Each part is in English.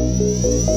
Música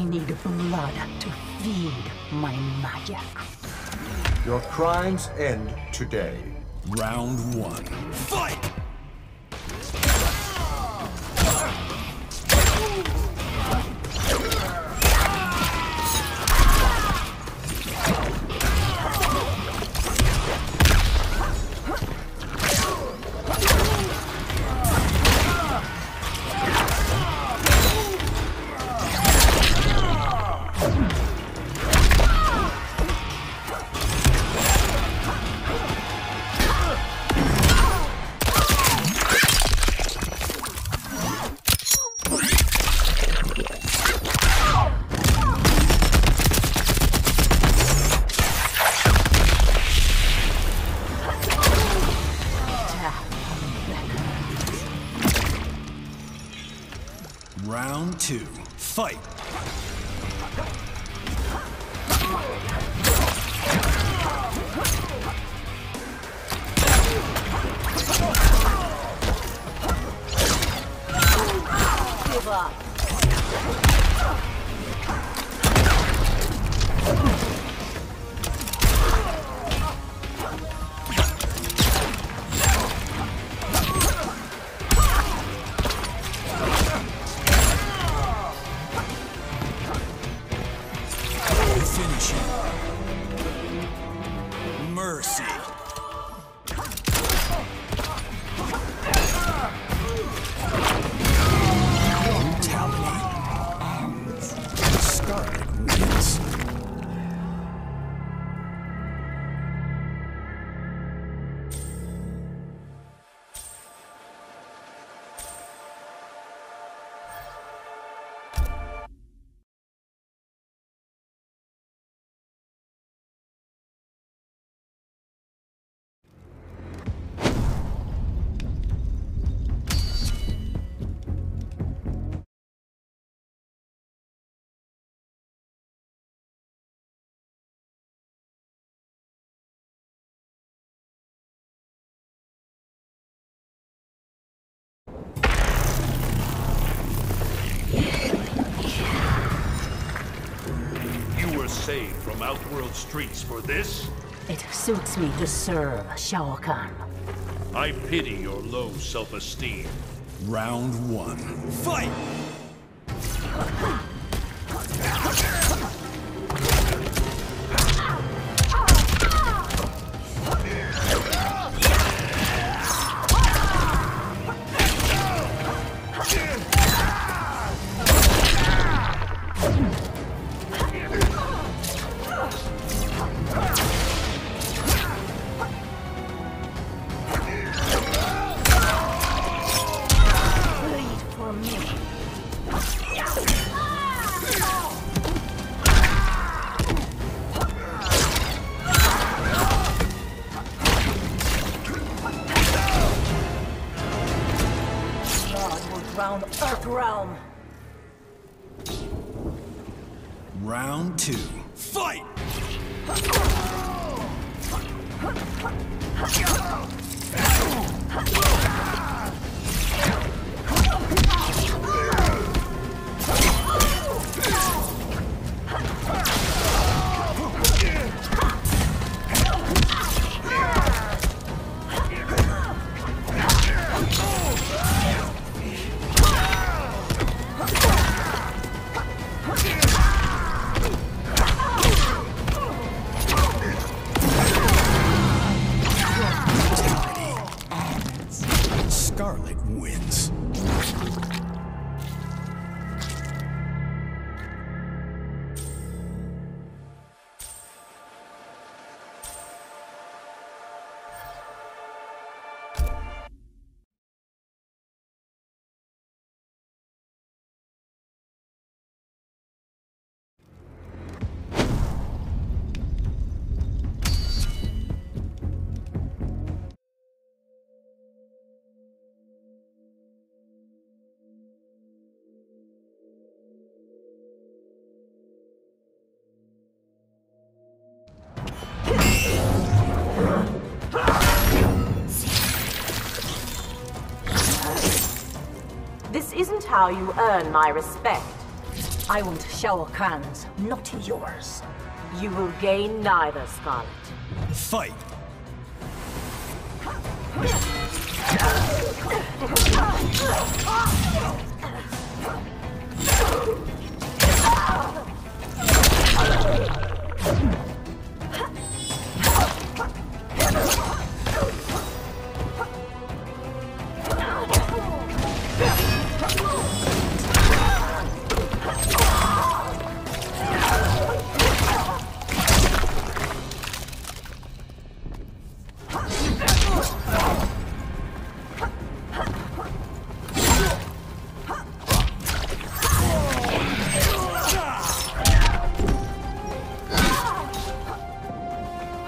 I need blood to feed my magic. Your crimes end today. Round one. Fight! Mercy. You were saved from Outworld streets for this? It suits me to serve Shao Kahn. I pity your low self-esteem. Round one. Fight! Round two. Fight! how you earn my respect. I want Shao Kahn's, not yours. You will gain neither, Skarlet. Fight!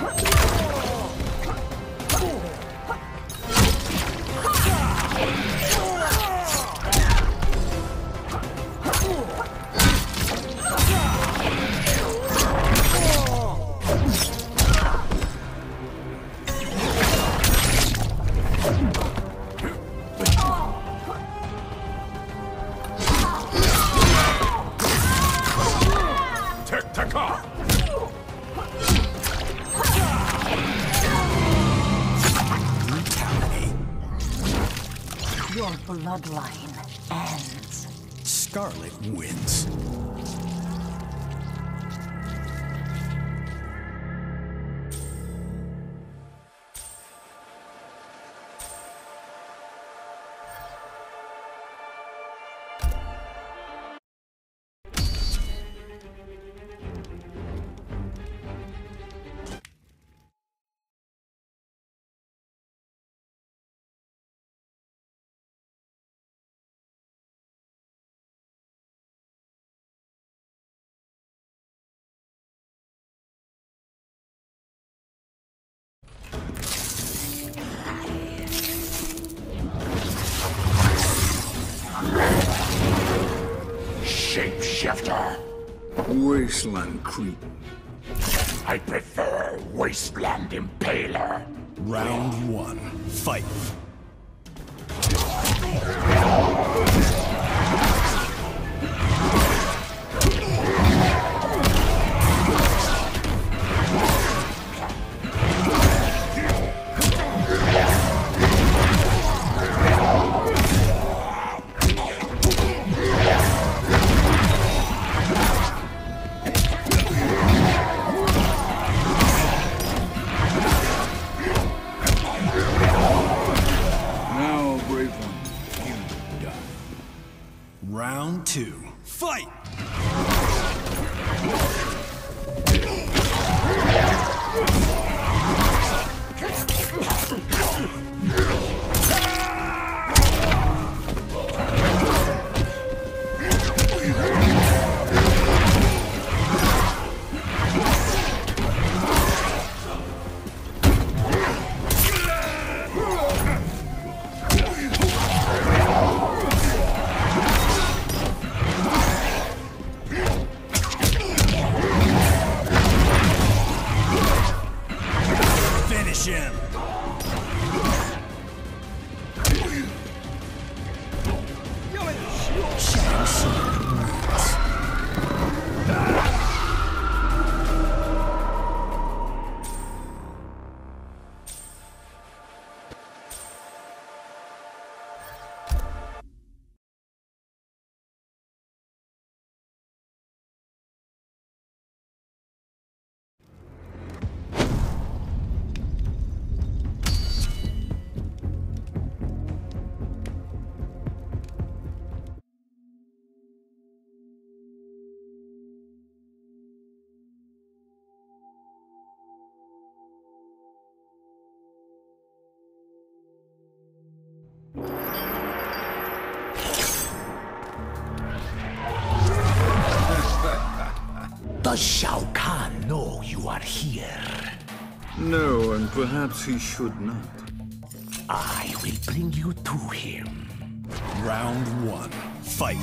Your bloodline ends. Skarlet wins. Shapeshifter. Wasteland creep. I prefer Wasteland Impaler. Round one. Fight. Two. Does Shao Kahn know you are here? No, and perhaps he should not. I will bring you to him. Round one. Fight.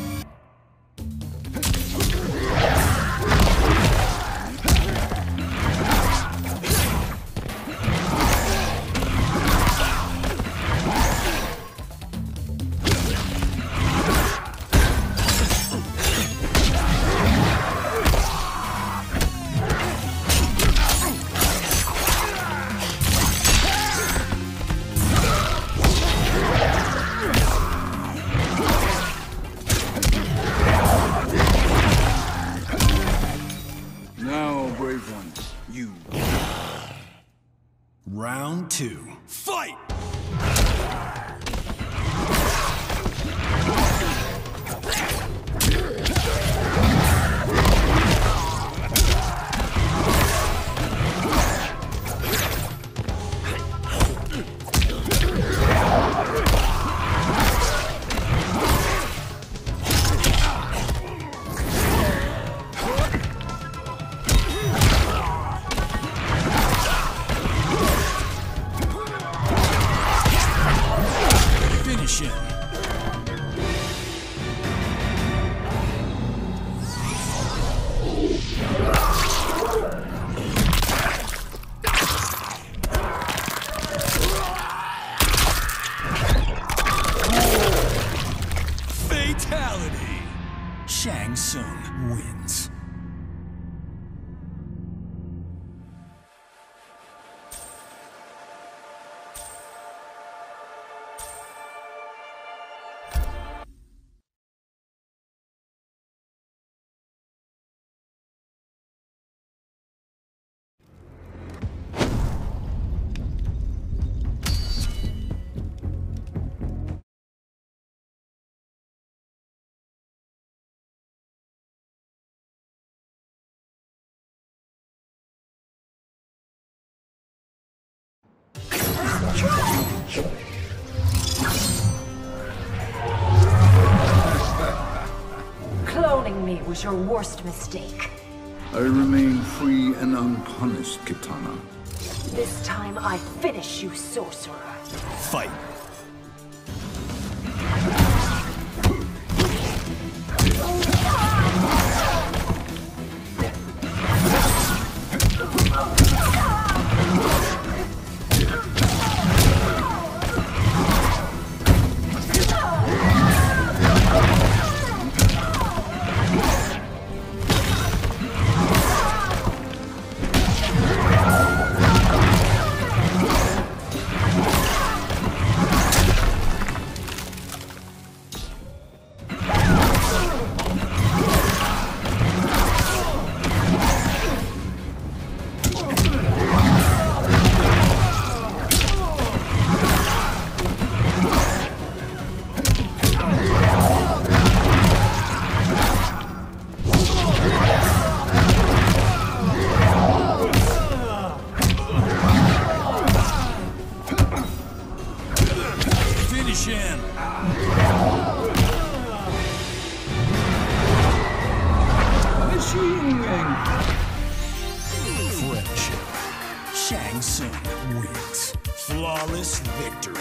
Two. Cloning me was your worst mistake. I remain free and unpunished, Kitana. This time I finish you, sorcerer. Fight.